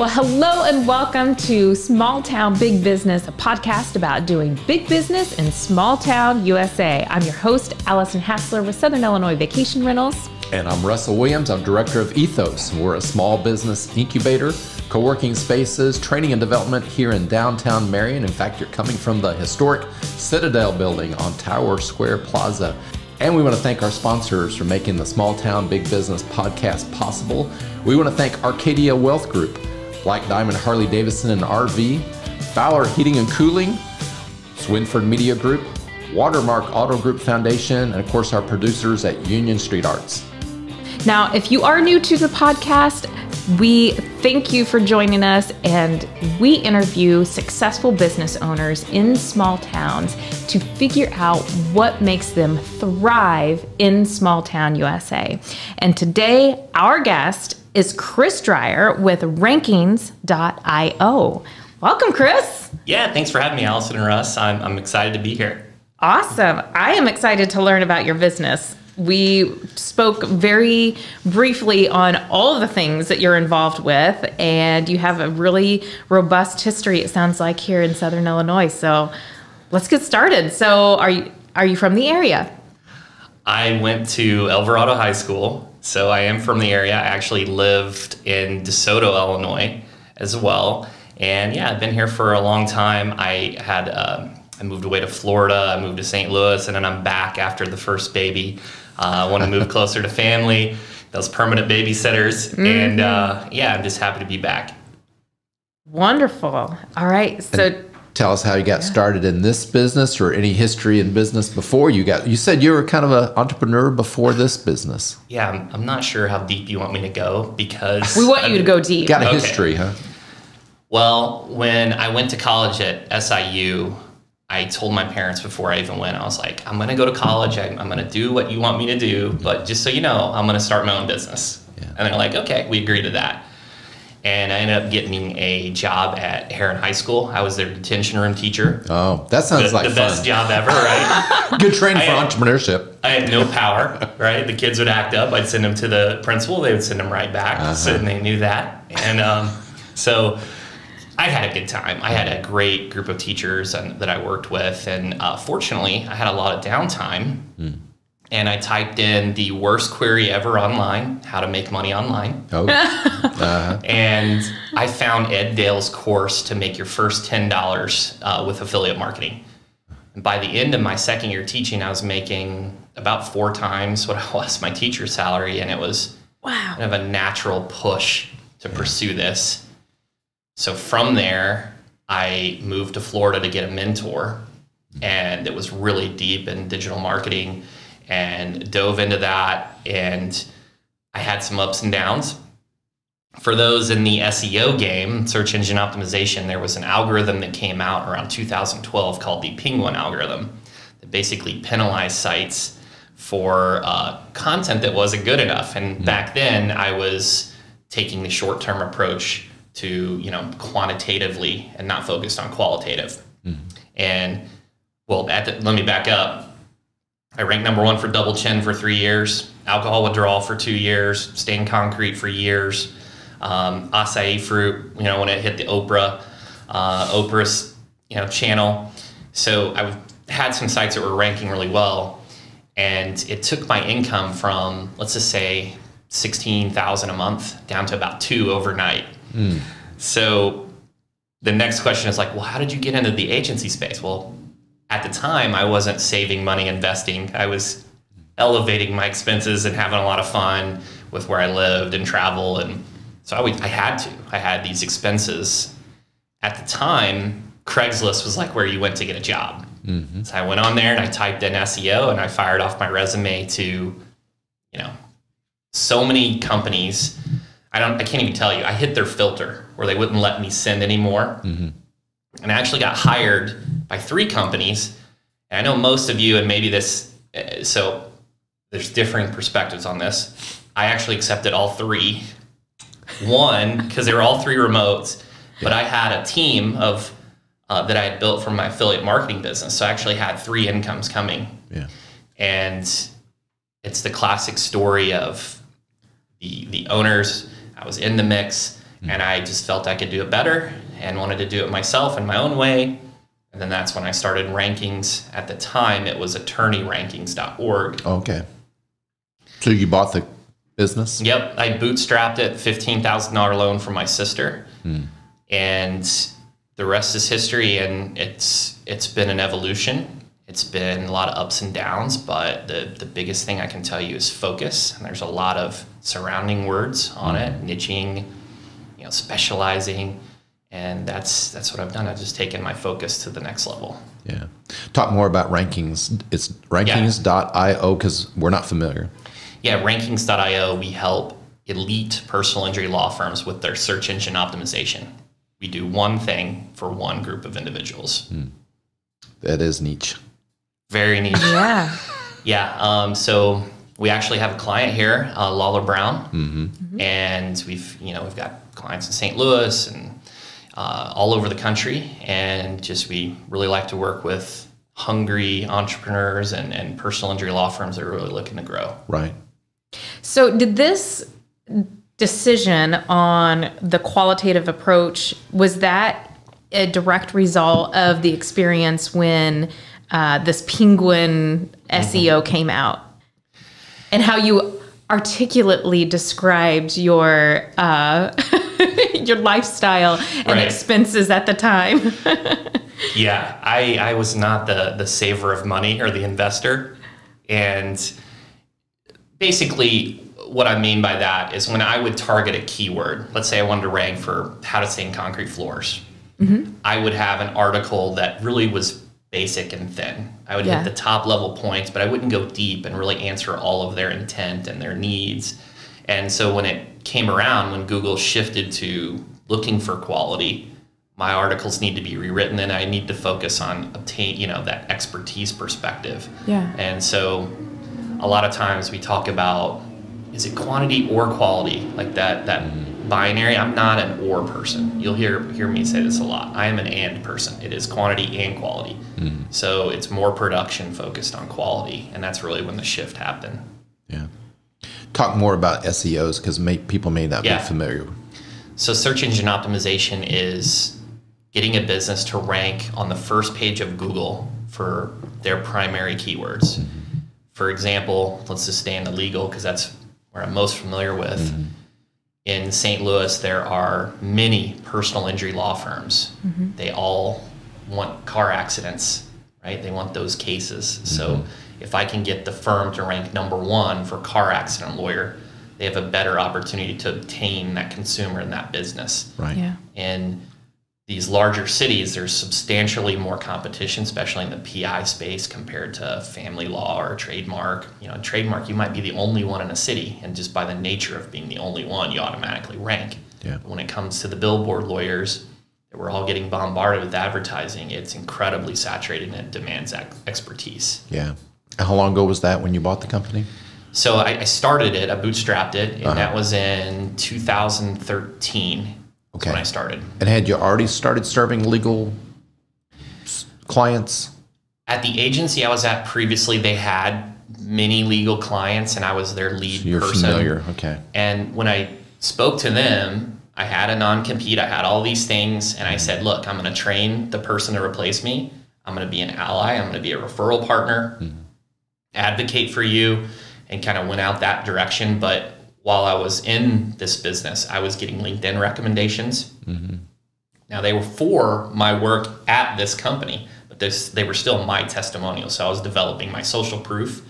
Well, hello and welcome to Small Town Big Business, a podcast about doing big business in small town USA. I'm your host, Allison Hasler with Southern Illinois Vacation Rentals. And I'm Russell Williams. I'm director of Ethos. We're a small business incubator, co working spaces, training and development here in downtown Marion. In fact, you're coming from the historic Citadel building on Tower Square Plaza. And we want to thank our sponsors for making the Small Town Big Business podcast possible. We want to thank Arcadia Wealth Group, Black Diamond Harley Davidson and RV, Fowler Heating and Cooling, Swinford Media Group, Watermark Auto Group Foundation, and of course our producers at Union Street Arts. Now, if you are new to the podcast, we thank you for joining us, and we interview successful business owners in small towns to figure out what makes them thrive in small town USA. And today, our guest is Chris Dreyer with Rankings.io. Welcome, Chris. Yeah, thanks for having me, Allison and Russ. I'm, I'm excited to be here. Awesome. I am excited to learn about your business we spoke very briefly on all of the things that you're involved with, and you have a really robust history. It sounds like here in Southern Illinois. So let's get started. So are you are you from the area? I went to Elverado High School, so I am from the area. I actually lived in DeSoto, Illinois, as well. And yeah, I've been here for a long time. I had um, I moved away to Florida. I moved to St. Louis, and then I'm back after the first baby. I uh, want to move closer to family, those permanent babysitters. Mm-hmm. And uh, yeah, I'm just happy to be back. Wonderful. All right. So and tell us how you got yeah. started in this business or any history in business before you got you said you were kind of an entrepreneur before this business yeah i'm, I'm not sure how deep you want me to go because we want you to go deep got a okay. history huh well when i went to college at siu I told my parents before I even went, I was like, I'm going to go to college. I, am going to do what you want me to do. But just so you know, I'm going to start my own business. Yeah. And they're like, okay, we agree to that. And I ended up getting a job at Herrin High School. I was their detention room teacher. Oh, that sounds the, like the fun. best job ever, right? Good training for had, entrepreneurship. I had no power, right? The kids would act up. I'd send them to the principal. They would send them right back. Uh-huh. So they knew that. And um, so I had a good time. I had a great group of teachers and, that I worked with, and uh, fortunately, I had a lot of downtime. Mm. And I typed in the worst query ever online: how to make money online. Oh. uh-huh. And I found Ed Dale's course to make your first ten dollars uh, with affiliate marketing. And by the end of my second year teaching, I was making about four times what I was my teacher salary, and it was wow. kind of a natural push to pursue this. So from there, I moved to Florida to get a mentor, and it was really deep in digital marketing and dove into that. And I had some ups and downs. For those in the SEO game, search engine optimization, there was an algorithm that came out around 2012 called the Penguin algorithm that basically penalized sites for uh, content that wasn't good enough. And mm-hmm. back then, I was taking the short term approach to you know quantitatively and not focused on qualitative. Mm-hmm. And well, the, let me back up. I ranked number one for double chin for three years, alcohol withdrawal for two years, stained concrete for years, um, acai fruit. You know when it hit the Oprah, uh, Oprah's you know channel. So I had some sites that were ranking really well, and it took my income from let's just say sixteen thousand a month down to about two overnight. Mm. So the next question is like, well, how did you get into the agency space? Well, at the time, I wasn't saving money investing. I was elevating my expenses and having a lot of fun with where I lived and travel. And so I, would, I had to. I had these expenses. At the time, Craigslist was like where you went to get a job. Mm-hmm. So I went on there and I typed in SEO and I fired off my resume to, you know, so many companies I don't I can't even tell you. I hit their filter where they wouldn't let me send anymore. Mm-hmm. And I actually got hired by three companies. And I know most of you, and maybe this, uh, so there's differing perspectives on this. I actually accepted all three. One, because they were all three remotes, but I had a team of uh, that I had built from my affiliate marketing business. So I actually had three incomes coming. Yeah. And it's the classic story of the the owners I was in the mix and I just felt I could do it better and wanted to do it myself in my own way. And then that's when I started rankings. At the time, it was attorneyrankings.org. Okay. So you bought the business? Yep, I bootstrapped it, fifteen thousand dollar loan from my sister, hmm. and the rest is history. And it's it's been an evolution. It's been a lot of ups and downs, but the the biggest thing I can tell you is focus. And there's a lot of surrounding words on hmm. it, niching, you know, specializing, and that's that's what I've done. I've just taken my focus to the next level. Yeah. Talk more about rankings. It's rankings.io because we're not familiar. Yeah, rankings.io, we help elite personal injury law firms with their search engine optimization. We do one thing for one group of individuals. That is niche. Very niche. Yeah. yeah. Um, so we actually have a client here, uh, Lawler Brown, and we've you know we've got clients in St. Louis and uh, all over the country, and just we really like to work with hungry entrepreneurs and, and personal injury law firms that are really looking to grow. Right. So, did this decision on the qualitative approach was that a direct result of the experience when uh, this Penguin SEO came out, and how you articulately described your uh, your lifestyle and Right. expenses at the time? Yeah, I, I was not the the saver of money or the investor, and basically what I mean by that is when I would target a keyword. Let's say I wanted to rank for how to stain concrete floors. Mm-hmm. I would have an article that really was basic and thin. I would Yeah. hit the top level points, but I wouldn't go deep and really answer all of their intent and their needs. And so when it came around, when Google shifted to looking for quality, my articles need to be rewritten and I need to focus on obtain, you know, that expertise perspective. Yeah. And so a lot of times we talk about is it quantity or quality? Like that that binary. I'm not an or person. You'll hear hear me say this a lot. I am an and person. It is quantity and quality. Hmm. So it's more production focused on quality, and that's really when the shift happened. Yeah. Talk more about SEOs because may, people may not Yeah. be familiar. So search engine optimization is getting a business to rank on the first page of Google for their primary keywords. Mm-hmm. For example, let's just stay in the legal because that's where I'm most familiar with. Mm-hmm. In St. Louis, there are many personal injury law firms. Mm-hmm. They all want car accidents, right? They want those cases. So if I can get the firm to rank number one for car accident lawyer, they have a better opportunity to obtain that consumer in that business. Right. Yeah. In these larger cities, there's substantially more competition, especially in the PI space compared to family law or trademark. You know, trademark, you might be the only one in a city, and just by the nature of being the only one, you automatically rank. Yeah. But when it comes to the billboard lawyers, we're all getting bombarded with advertising. It's incredibly saturated and it demands ex- expertise. Yeah. How long ago was that when you bought the company? So I, I started it, I bootstrapped it, and Uh-huh. that was in 2013. Okay. when I started. And had you already started serving legal clients? At the agency I was at previously, they had many legal clients, and I was their lead You're person. familiar. Okay. And when I spoke to them, I had a non compete, I had all these things, and I said, Look, I'm going to train the person to replace me. I'm going to be an ally, I'm going to be a referral partner, advocate for you, and kind of went out that direction. But while I was in this business, I was getting LinkedIn recommendations. Now they were for my work at this company, but this they were still my testimonial. So I was developing my social proof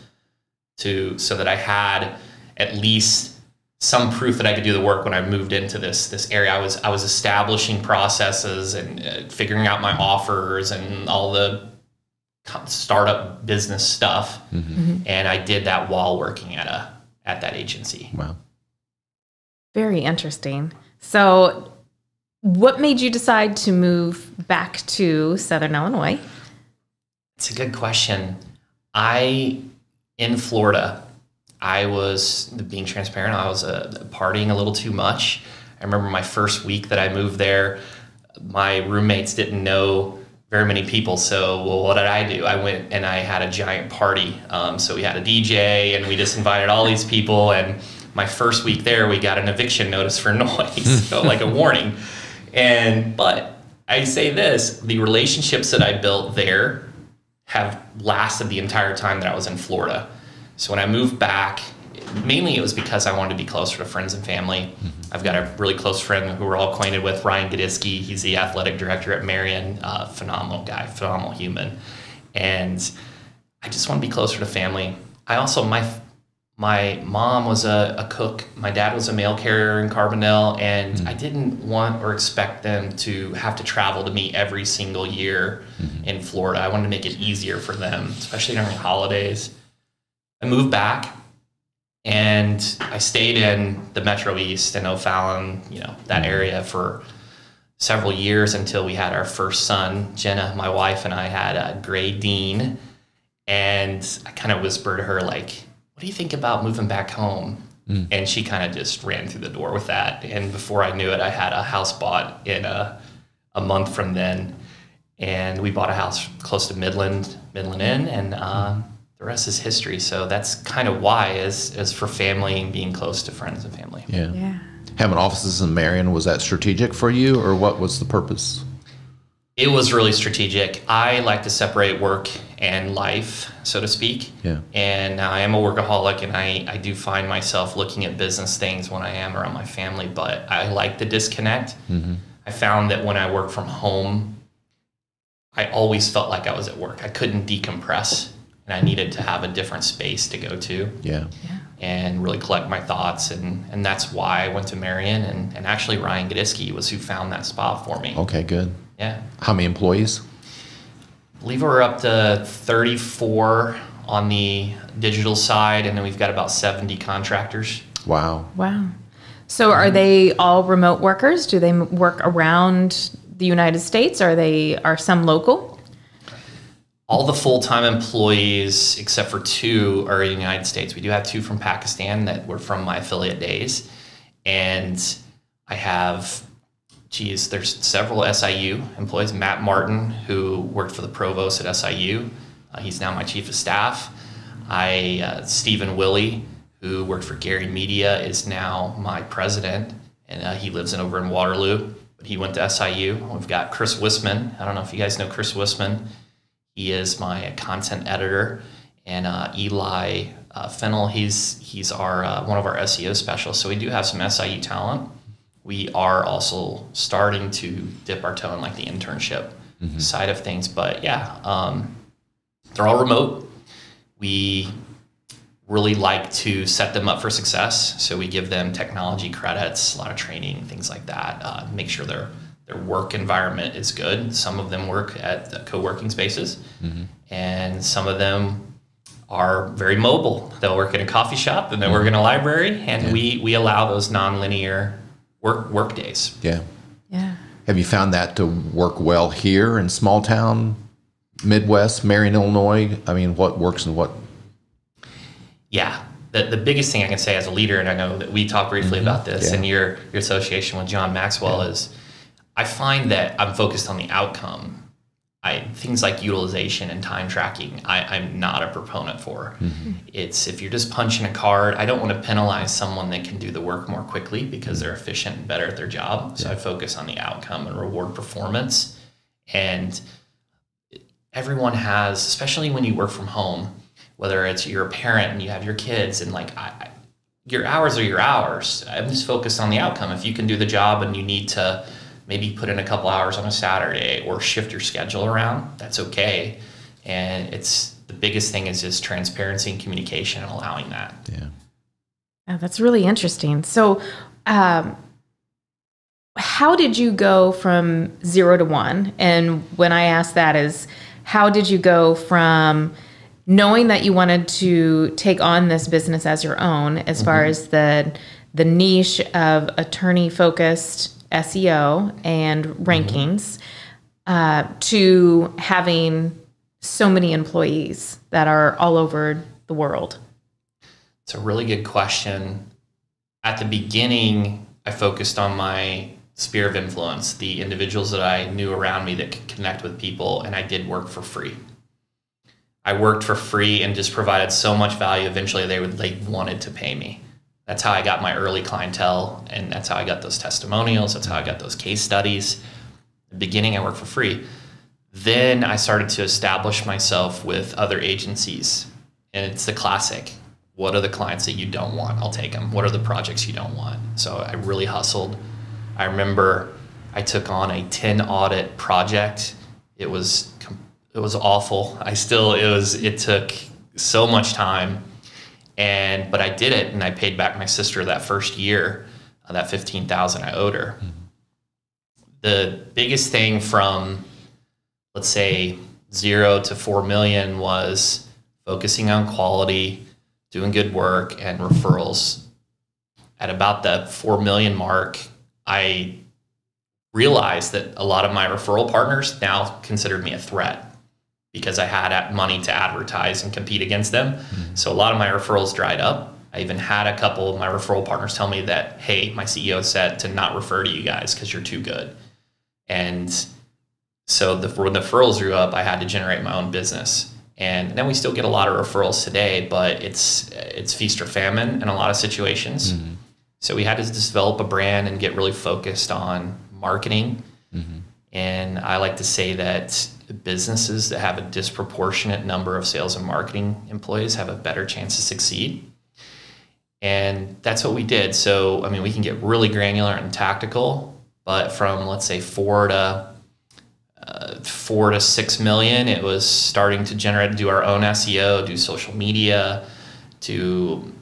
to so that I had at least some proof that I could do the work when I moved into this this area. I was I was establishing processes and uh, figuring out my offers and all the startup business stuff, and I did that while working at a at that agency. Wow. Very interesting. So, what made you decide to move back to Southern Illinois? It's a good question. I in Florida, I was being transparent. I was uh, partying a little too much. I remember my first week that I moved there. My roommates didn't know very many people. So, well, what did I do? I went and I had a giant party. Um, so we had a DJ and we just invited all these people. And my first week there, we got an eviction notice for noise, so like a warning. And but I say this: the relationships that I built there have lasted the entire time that I was in Florida. So when I moved back, mainly it was because I wanted to be closer to friends and family. Mm-hmm. I've got a really close friend who we're all acquainted with, Ryan Gadisky. He's the athletic director at Marion. Uh, phenomenal guy, phenomenal human, and I just want to be closer to family. I also my my mom was a, a cook. My dad was a mail carrier in Carbondale, and mm-hmm. I didn't want or expect them to have to travel to me every single year mm-hmm. in Florida. I wanted to make it easier for them, especially during holidays. I moved back, and I stayed in the Metro East and O'Fallon, you know, that mm-hmm. area for several years until we had our first son. Jenna, my wife, and I had a Gray Dean, and I kind of whispered to her like what do you think about moving back home? Mm. And she kind of just ran through the door with that. And before I knew it, I had a house bought in a, a month from then. And we bought a house close to Midland, Midland Inn, and uh, the rest is history. So that's kind of why, is, is for family and being close to friends and family. Yeah. yeah. Having offices in Marion, was that strategic for you, or what was the purpose? It was really strategic. I like to separate work and life, so to speak. Yeah. And I am a workaholic, and I, I do find myself looking at business things when I am around my family, but I like the disconnect. Mm-hmm. I found that when I work from home, I always felt like I was at work. I couldn't decompress, and I needed to have a different space to go to. Yeah. yeah. And really collect my thoughts, and, and that's why I went to Marion. And, and actually, Ryan Gadisky was who found that spot for me. Okay, good. Yeah. How many employees? I believe we're up to 34 on the digital side, and then we've got about 70 contractors. Wow. Wow. So are mm-hmm. they all remote workers? Do they work around the United States? Are they are some local? All the full-time employees, except for two, are in the United States. We do have two from Pakistan that were from my affiliate days, and I have geez, there's several SIU employees. Matt Martin, who worked for the provost at SIU, uh, he's now my chief of staff. I uh, Stephen Willie, who worked for Gary Media, is now my president, and uh, he lives in over in Waterloo. But he went to SIU. We've got Chris Wisman. I don't know if you guys know Chris Wisman. He is my content editor, and uh, Eli uh, Fennel. He's he's our uh, one of our SEO specialists. So we do have some SIU talent we are also starting to dip our toe in like the internship mm-hmm. side of things. But yeah, um, they're all remote. We really like to set them up for success. So we give them technology credits, a lot of training, things like that. Uh, make sure their their work environment is good. Some of them work at co-working spaces, mm-hmm. and some of them are very mobile. They'll work in a coffee shop and they work in a library, and yeah. we we allow those nonlinear work work days. Yeah. Yeah. Have you found that to work well here in small town, Midwest, Marion, Illinois? I mean, what works and what? Yeah. The, the biggest thing I can say as a leader, and I know that we talked briefly mm-hmm. about this yeah. in your, your association with John Maxwell, yeah. is I find that I'm focused on the outcome I things like utilization and time tracking, I, am not a proponent for. Mm-hmm. It's if you're just punching a card, I don't want to penalize someone that can do the work more quickly because they're efficient and better at their job. So yeah. I focus on the outcome and reward performance. And everyone has, especially when you work from home, whether it's you're a parent and you have your kids and like I, your hours are your hours. I'm just focused on the outcome. If you can do the job and you need to maybe put in a couple hours on a Saturday or shift your schedule around. That's okay. And it's the biggest thing is just transparency and communication and allowing that. Yeah. Oh, that's really interesting. So, um, how did you go from zero to one? And when I ask that is, how did you go from knowing that you wanted to take on this business as your own, as mm-hmm. far as the the niche of attorney focused SEO and rankings mm-hmm. uh, to having so many employees that are all over the world? It's a really good question. At the beginning, I focused on my sphere of influence, the individuals that I knew around me that could connect with people, and I did work for free. I worked for free and just provided so much value. Eventually, they would they wanted to pay me. That's how I got my early clientele, and that's how I got those testimonials. That's how I got those case studies. The beginning, I worked for free. Then I started to establish myself with other agencies, and it's the classic. What are the clients that you don't want? I'll take them. What are the projects you don't want? So I really hustled. I remember I took on a 10 audit project. It was it was awful. I still it was it took so much time and but I did it and I paid back my sister that first year uh, that 15,000 I owed her. Mm-hmm. The biggest thing from let's say 0 to 4 million was focusing on quality, doing good work and referrals. At about the 4 million mark, I realized that a lot of my referral partners now considered me a threat because I had money to advertise and compete against them. Mm-hmm. So a lot of my referrals dried up. I even had a couple of my referral partners tell me that, hey, my CEO said to not refer to you guys because you're too good. And so the, when the referrals grew up, I had to generate my own business. And then we still get a lot of referrals today, but it's it's feast or famine in a lot of situations. Mm-hmm. So we had to develop a brand and get really focused on marketing. Mm-hmm. And I like to say that businesses that have a disproportionate number of sales and marketing employees have a better chance to succeed. And that's what we did. So, I mean, we can get really granular and tactical, but from let's say four to uh, four to six million, it was starting to generate, do our own SEO, do social media, do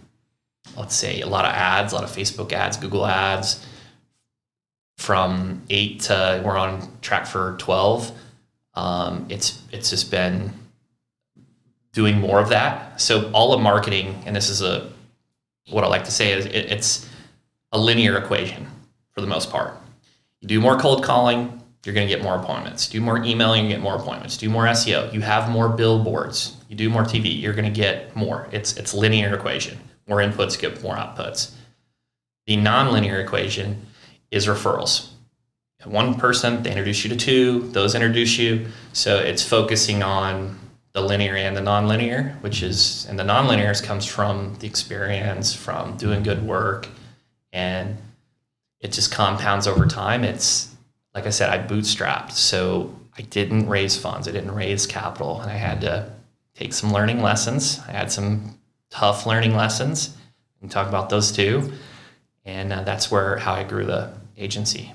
let's say a lot of ads, a lot of Facebook ads, Google ads. From eight to we're on track for twelve um, it's it's just been doing more of that. So all of marketing, and this is a what I like to say is it, it's a linear equation for the most part. You do more cold calling, you're going to get more appointments. Do more emailing, you get more appointments. Do more SEO, you have more billboards. You do more TV, you're going to get more. It's it's linear equation. More inputs get more outputs. The nonlinear equation is referrals one person, they introduce you to two, those introduce you. So it's focusing on the linear and the nonlinear, which is, and the nonlinears comes from the experience, from doing good work, and it just compounds over time. It's, like I said, I bootstrapped. So I didn't raise funds, I didn't raise capital, and I had to take some learning lessons. I had some tough learning lessons. and talk about those too. And uh, that's where how I grew the agency.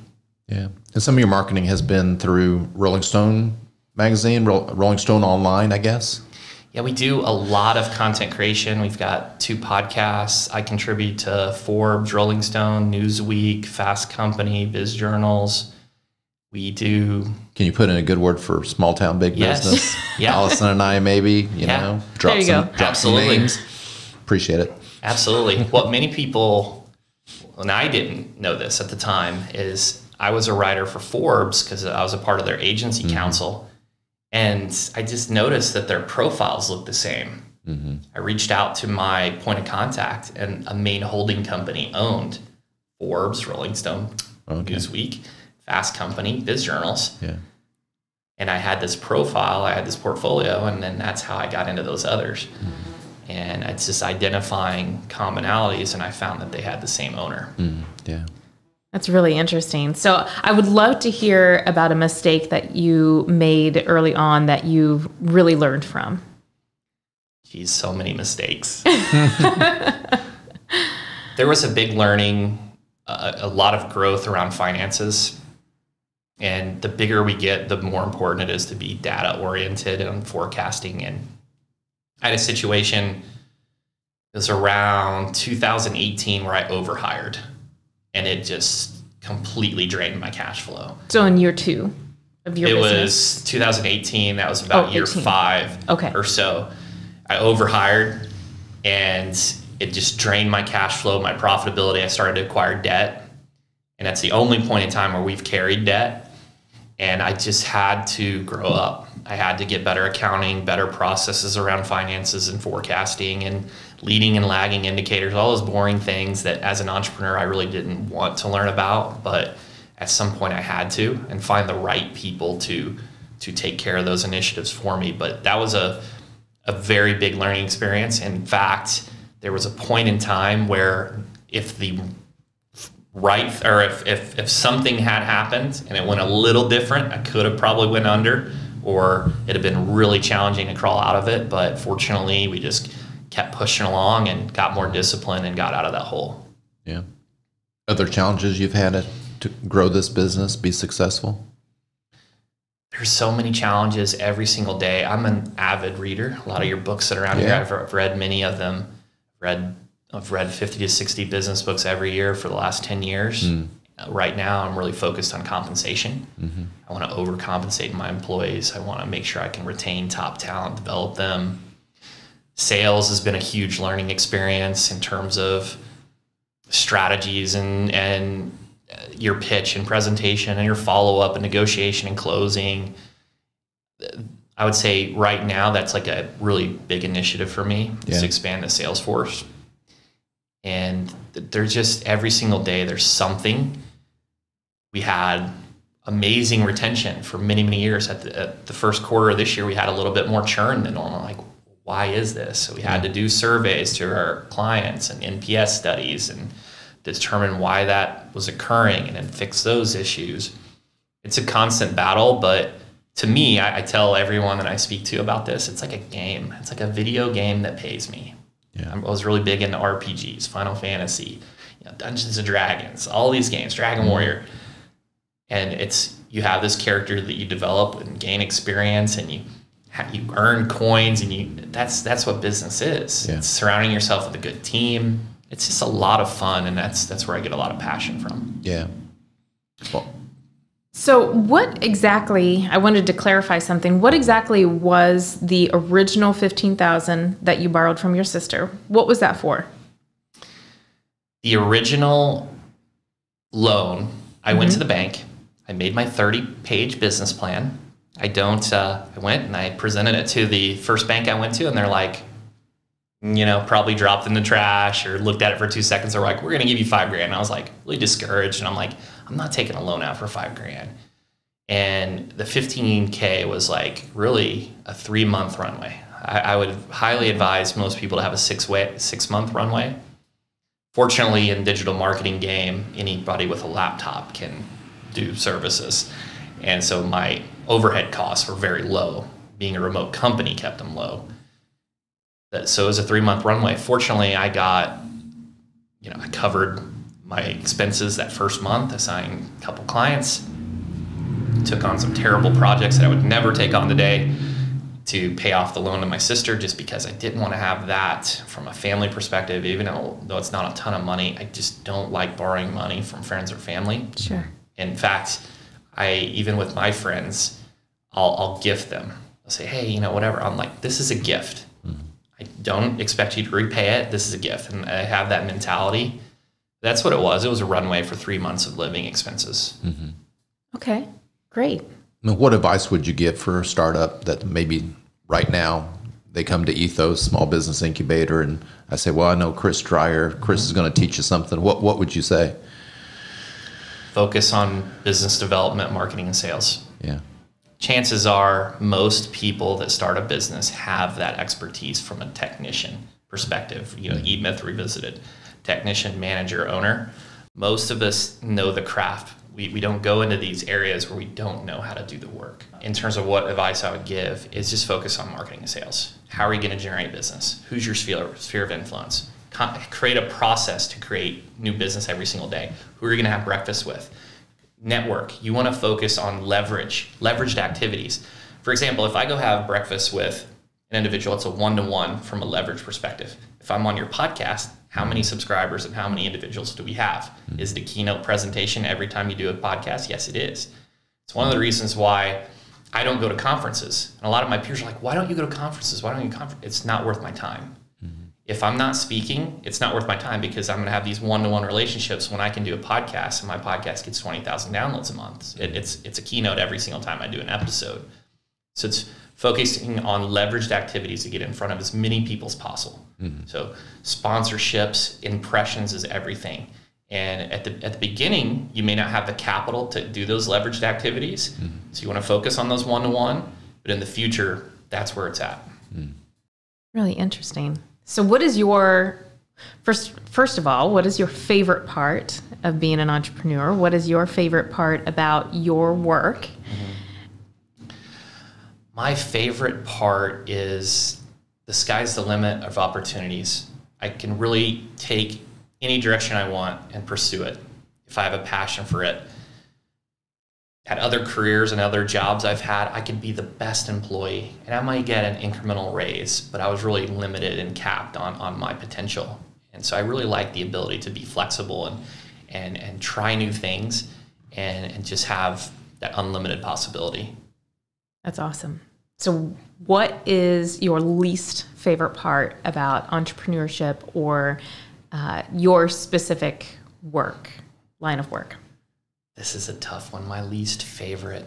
Yeah. And some of your marketing has been through Rolling Stone magazine, Rolling Stone online, I guess. Yeah, we do a lot of content creation. We've got two podcasts. I contribute to Forbes, Rolling Stone, Newsweek, Fast Company, Biz Journals. We do. Can you put in a good word for small town big yes. business? yeah. Allison and I, maybe, you yeah. know, drop, you some, drop Absolutely. some names. Appreciate it. Absolutely. what many people, and I didn't know this at the time, is I was a writer for Forbes because I was a part of their agency mm-hmm. council. And I just noticed that their profiles looked the same. Mm-hmm. I reached out to my point of contact, and a main holding company owned Forbes, Rolling Stone, okay. Newsweek, Fast Company, Biz Journals. Yeah. And I had this profile, I had this portfolio, and then that's how I got into those others. Mm-hmm. And it's just identifying commonalities, and I found that they had the same owner. Mm-hmm. Yeah. That's really interesting. So, I would love to hear about a mistake that you made early on that you've really learned from. Geez, so many mistakes. there was a big learning, uh, a lot of growth around finances. And the bigger we get, the more important it is to be data oriented and forecasting. And I had a situation, it was around 2018 where I overhired and it just completely drained my cash flow. So in year two of your it business? was 2018. That was about oh, year five okay. or so. I overhired and it just drained my cash flow, my profitability. I started to acquire debt. And that's the only point in time where we've carried debt. And I just had to grow up. I had to get better accounting, better processes around finances and forecasting and leading and lagging indicators, all those boring things that as an entrepreneur I really didn't want to learn about, but at some point I had to and find the right people to to take care of those initiatives for me. But that was a a very big learning experience. In fact, there was a point in time where if the right or if, if if something had happened and it went a little different, I could have probably went under, or it'd have been really challenging to crawl out of it. But fortunately, we just kept pushing along and got more discipline and got out of that hole. Yeah. Other challenges you've had to grow this business, be successful? There's so many challenges every single day. I'm an avid reader. A lot of your books that are around Yeah. here, I've, I've read many of them. Read I've read 50 to 60 business books every year for the last 10 years. Uh, Right now, I'm really focused on compensation. I want to overcompensate my employees. I want to make sure I can retain top talent, develop them. Sales has been a huge learning experience in terms of strategies and and uh, your pitch and presentation and your follow up and negotiation and closing. I would say right now that's like a really big initiative for me Yeah. to expand the sales force. And there's just every single day there's something. We had amazing retention for many many years. At the, at the first quarter of this year, we had a little bit more churn than normal. Like, why is this? So we had to do surveys to our clients and NPS studies and determine why that was occurring and then fix those issues. It's a constant battle, but to me, I, I tell everyone that I speak to about this, it's like a game. It's like a video game that pays me. Yeah. I was really big into RPGs, Final Fantasy, you know, Dungeons and Dragons, all these games, Dragon Warrior. And it's you have this character that you develop and gain experience, and you you earn coins, and you that's that's what business is. Yeah. It's surrounding yourself with a good team. It's just a lot of fun, and that's that's where I get a lot of passion from. Yeah. Well, So, what exactly? I wanted to clarify something. What exactly was the original fifteen thousand that you borrowed from your sister? What was that for? the original loan, I went to mm-hmm. the bank. I made my 30 page business plan. I don't, uh, I went and I presented it to the first bank I went to, and they're like, you know, probably dropped in the trash or looked at it for two seconds. They're like, we're going to give you five grand. And I was like, really discouraged. And I'm like, I'm not taking a loan out for five grand. And the 15K was like really a three month runway. I, I would highly advise most people to have a six way, six month runway fortunately in digital marketing game anybody with a laptop can do services and so my overhead costs were very low being a remote company kept them low so it was a three month runway fortunately i got you know i covered my expenses that first month assigned a couple clients took on some terrible projects that i would never take on today to pay off the loan to my sister just because I didn't want to have that from a family perspective, even though, though it's not a ton of money. I just don't like borrowing money from friends or family. Sure. In fact, I even with my friends, I'll, I'll gift them. I'll say, hey, you know, whatever. I'm like, this is a gift. Mm-hmm. I don't expect you to repay it. This is a gift. And I have that mentality. That's what it was. It was a runway for three months of living expenses. Mm-hmm. Okay. Great. I mean, what advice would you give for a startup that maybe right now they come to Ethos Small Business Incubator and I say, well, I know Chris Dreyer. Chris mm-hmm. is going to teach you something. What what would you say? Focus on business development, marketing, and sales. Yeah. chances are most people that start a business have that expertise from a technician perspective. You know, E Myth Revisited, technician, manager, owner. Most of us know the craft. We, we don't go into these areas where we don't know how to do the work. In terms of what advice I would give, is just focus on marketing and sales. How are you going to generate business? Who's your sphere, sphere of influence? Create a process to create new business every single day. Who are you going to have breakfast with? network. You want to focus on leverage, leveraged activities. For example, if I go have breakfast with an individual, it's a one to one from a leverage perspective. If I'm on your podcast, how many subscribers and how many individuals do we have? Hmm. Is it a keynote presentation every time you do a podcast? Yes, it is. It's one of the reasons why I don't go to conferences. And a lot of my peers are like, why don't you go to conferences? Why don't you conference? It's not worth my time if I'm not speaking, it's not worth my time because I'm going to have these one-to-one relationships when I can do a podcast and my podcast gets 20,000 downloads a month. It, it's it's a keynote every single time I do an episode. So it's focusing on leveraged activities to get in front of as many people as possible. Mm-hmm. So sponsorships, impressions is everything. And at the at the beginning, you may not have the capital to do those leveraged activities. Mm-hmm. So you want to focus on those one-to-one, but in the future, that's where it's at. Mm-hmm. Really interesting. So, what is your First, first of all, what is your favorite part of being an entrepreneur? What is your favorite part about your work? Mm-hmm. My favorite part is the sky's the limit of opportunities. I can really take any direction I want and pursue it if I have a passion for it. At other careers and other jobs I've had, I could be the best employee and I might get an incremental raise, but I was really limited and capped on, on my potential. And so I really like the ability to be flexible and, and, and try new things and, and just have that unlimited possibility. That's awesome. So, what is your least favorite part about entrepreneurship or uh, your specific work, line of work? This is a tough one. My least favorite.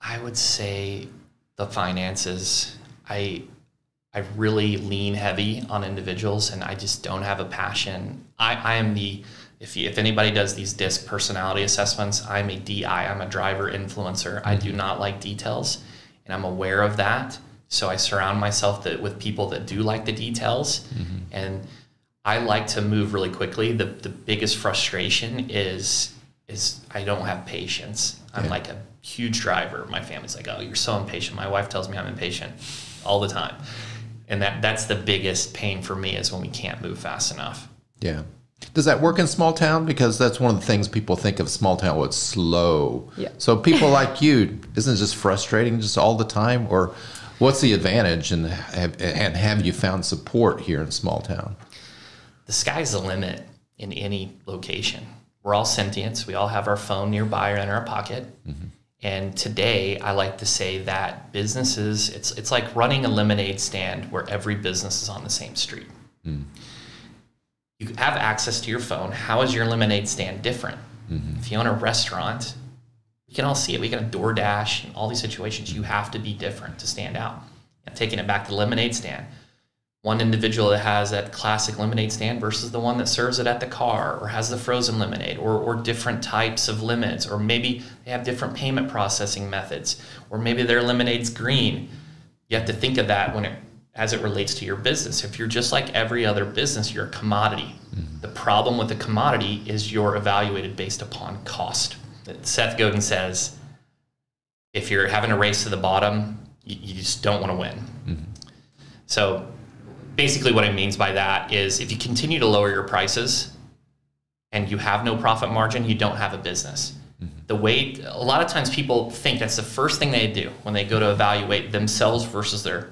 I would say the finances. I I really lean heavy on individuals and I just don't have a passion. I, I am the if, you, if anybody does these disc personality assessments, I'm a DI, I'm a driver influencer. I do not like details and I'm aware of that. So I surround myself that, with people that do like the details mm-hmm. and I like to move really quickly. The, the biggest frustration is is I don't have patience. I'm yeah. like a huge driver. My family's like, "Oh, you're so impatient." My wife tells me I'm impatient all the time and that that's the biggest pain for me is when we can't move fast enough. Yeah. Does that work in small town? Because that's one of the things people think of small town. Well, slow. Yeah. So people like you, isn't it just frustrating just all the time? Or what's the advantage? And have, and have you found support here in small town? The sky's the limit in any location. We're all sentients. We all have our phone nearby or in our pocket. Mm-hmm. And today, I like to say that businesses, it's, it's like running a lemonade stand where every business is on the same street. Mm. You have access to your phone. How is your lemonade stand different? Mm-hmm. If you own a restaurant, we can all see it. We can DoorDash and all these situations. You have to be different to stand out. And taking it back to the lemonade stand, one individual that has that classic lemonade stand versus the one that serves it at the car or has the frozen lemonade or, or different types of lemons or maybe they have different payment processing methods or maybe their lemonade's green. You have to think of that when it as it relates to your business. If you're just like every other business you're a commodity. Mm-hmm. the problem with the commodity is you're evaluated based upon cost. Seth godin says if you're having a race to the bottom you, you just don't want to win. Mm-hmm. so basically what it means by that is if you continue to lower your prices and you have no profit margin, you don't have a business. Mm-hmm. The way a lot of times people think that's the first thing they do when they go to evaluate themselves versus their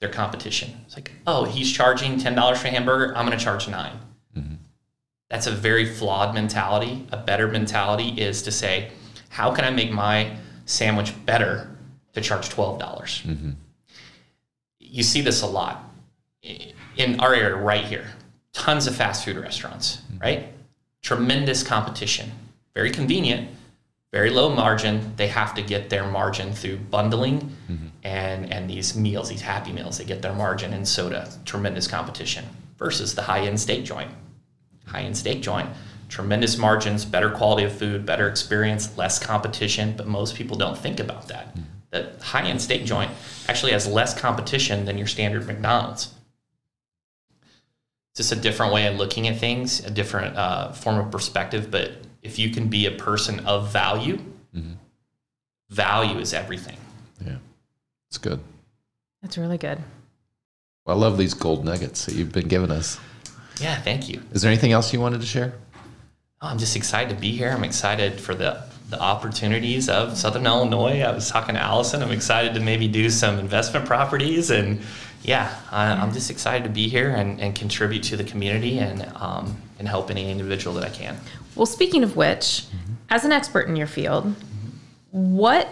their competition. It's like, oh, he's charging ten dollars for a hamburger, I'm going to charge 9 mm-hmm. That's a very flawed mentality. A better mentality is to say, how can I make my sandwich better to charge twelve dollars? Mm-hmm. You see this a lot in our area right here, tons of fast food restaurants, right? Tremendous competition, very convenient, very low margin. They have to get their margin through bundling mm-hmm. and, and these meals, these happy meals. They get their margin in soda, tremendous competition versus the high end steak joint. High end steak joint, tremendous margins, better quality of food, better experience, less competition, but most people don't think about that. Mm-hmm. The high end steak joint actually has less competition than your standard McDonald's just a different way of looking at things, a different uh, form of perspective. But if you can be a person of value, mm-hmm. value is everything. Yeah, it's good. That's really good. Well, I love these gold nuggets that you've been giving us. Yeah, thank you. Is there anything else you wanted to share? Oh, I'm just excited to be here. I'm excited for the the opportunities of Southern Illinois. I was talking to Allison. I'm excited to maybe do some investment properties and yeah, I, am just excited to be here and, and contribute to the community and um, and help any individual that I can. Well, speaking of which, mm-hmm. as an expert in your field, mm-hmm. what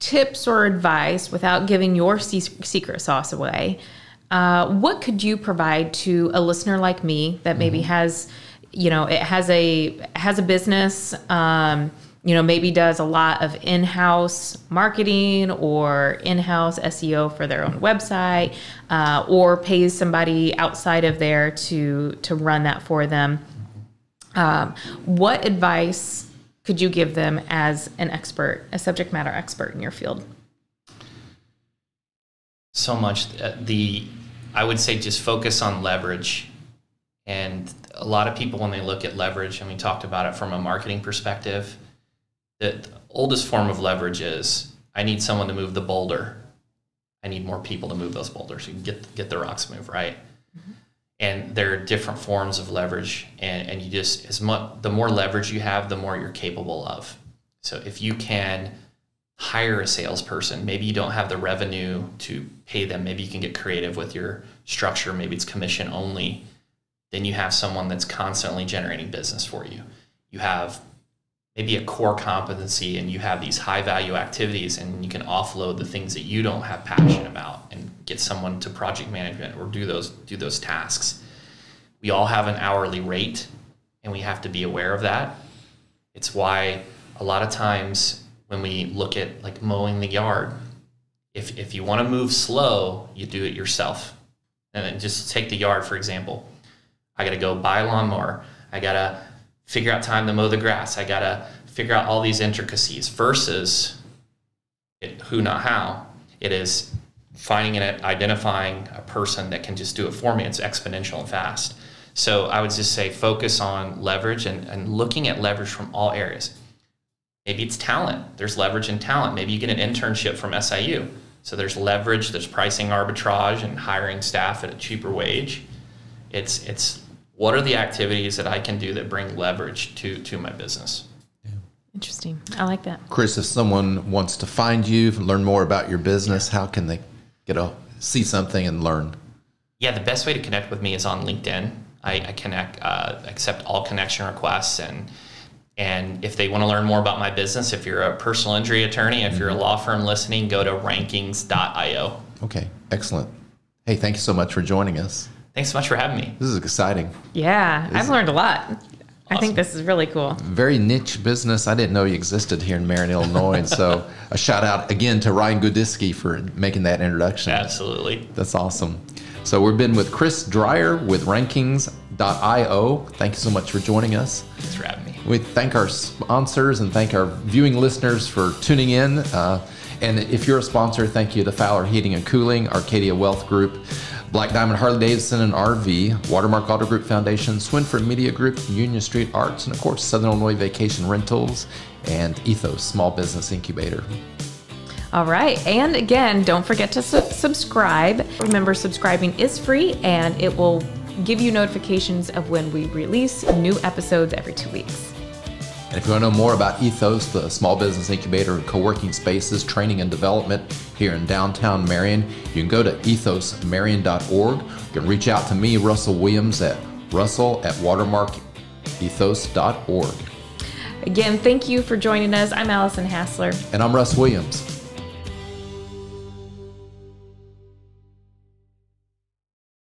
tips or advice, without giving your secret sauce away, uh, what could you provide to a listener like me that maybe mm-hmm. has, you know, it has a has a business. Um, you know, maybe does a lot of in house marketing or in house SEO for their own website, uh, or pays somebody outside of there to, to run that for them. Um, what advice could you give them as an expert, a subject matter expert in your field? So much. Uh, the I would say just focus on leverage. And a lot of people, when they look at leverage, and we talked about it from a marketing perspective, the oldest form of leverage is I need someone to move the boulder. I need more people to move those boulders. You can get get the rocks move right? Mm-hmm. And there are different forms of leverage, and, and you just as much the more leverage you have, the more you're capable of. So if you can hire a salesperson, maybe you don't have the revenue to pay them. Maybe you can get creative with your structure. Maybe it's commission only. Then you have someone that's constantly generating business for you. You have maybe a core competency and you have these high value activities and you can offload the things that you don't have passion about and get someone to project management or do those do those tasks. We all have an hourly rate and we have to be aware of that. It's why a lot of times when we look at like mowing the yard if, if you want to move slow you do it yourself. And just take the yard for example. I got to go buy a lawnmower. I got to figure out time to mow the grass. I got to figure out all these intricacies versus it, who, not how. It is finding and identifying a person that can just do it for me. It's exponential and fast. So I would just say focus on leverage and, and looking at leverage from all areas. Maybe it's talent. There's leverage in talent. Maybe you get an internship from SIU. So there's leverage, there's pricing arbitrage and hiring staff at a cheaper wage. It's it's what are the activities that I can do that bring leverage to to my business? Interesting. I like that. Chris, if someone wants to find you, learn more about your business, how can they get a see something and learn? Yeah, the best way to connect with me is on LinkedIn. I, I connect, uh, accept all connection requests, and and if they want to learn more about my business, if you're a personal injury attorney, if you're a mm-hmm. law firm listening, go to rankings.io. Okay, excellent. Hey, thank you so much for joining us. Thanks so much for having me. This is exciting. Yeah, this I've learned a lot. Awesome. I think this is really cool. Very niche business. I didn't know you existed here in Marion, Illinois. And so a shout out again to Ryan Gudiski for making that introduction. Absolutely. That's awesome. So we've been with Chris Dreyer with rankings.io. Thank you so much for joining us. Thanks for having me. We thank our sponsors and thank our viewing listeners for tuning in. Uh, and if you're a sponsor, thank you to Fowler Heating and Cooling, Arcadia Wealth Group. Black Diamond Harley Davidson and RV, Watermark Auto Group Foundation, Swinford Media Group, Union Street Arts, and of course, Southern Illinois Vacation Rentals and Ethos Small Business Incubator. All right. And again, don't forget to su- subscribe. Remember, subscribing is free and it will give you notifications of when we release new episodes every two weeks. And if you want to know more about Ethos, the small business incubator and co working spaces, training and development here in downtown Marion, you can go to ethosmarion.org. You can reach out to me, Russell Williams, at russell at watermarkethos.org. Again, thank you for joining us. I'm Allison Hasler. And I'm Russ Williams.